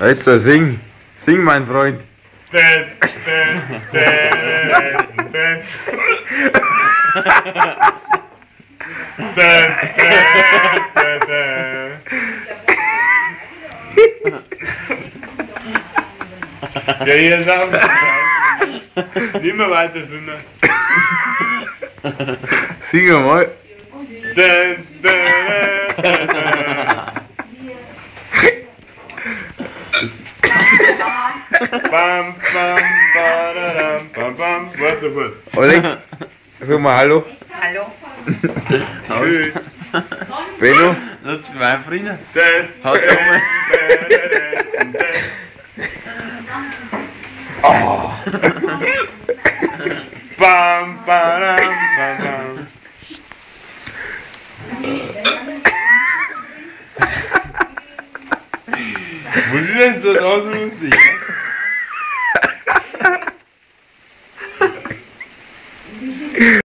Jetzt so sing. Sing, mein Freund. Ja, hier sagen Nimm mal weiter, Finger. Sing mal. Bam, bam, badadam, bam, bam. Warte, warte. Alex, sag mal Hallo. Hallo? Tschüss. Benno, Nutzt mein Freund. Dän, Halt dän. Bam, badam, bam, bam. Was ist denn so so lustig?